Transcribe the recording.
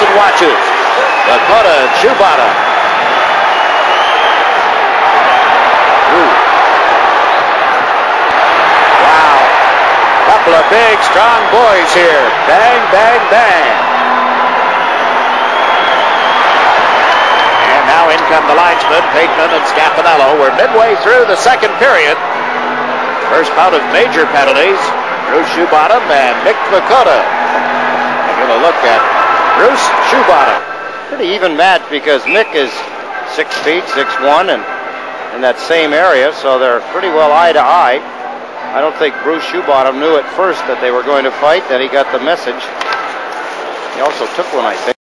Johnson watches. Vukota. Ooh. Wow. Couple of big, strong boys here. Bang, bang, bang. And now in come the linesmen, Pateman and Scapinello. We're midway through the second period. First bout of major penalties. Bruce Shoebottom and Mick Vukota. To look at Bruce Shoebottom. Pretty even match because Mick is six feet, six one, and in that same area, so they're pretty well eye to eye. I don't think Bruce Shoebottom knew at first that they were going to fight. Then he got the message. He also took one, I think.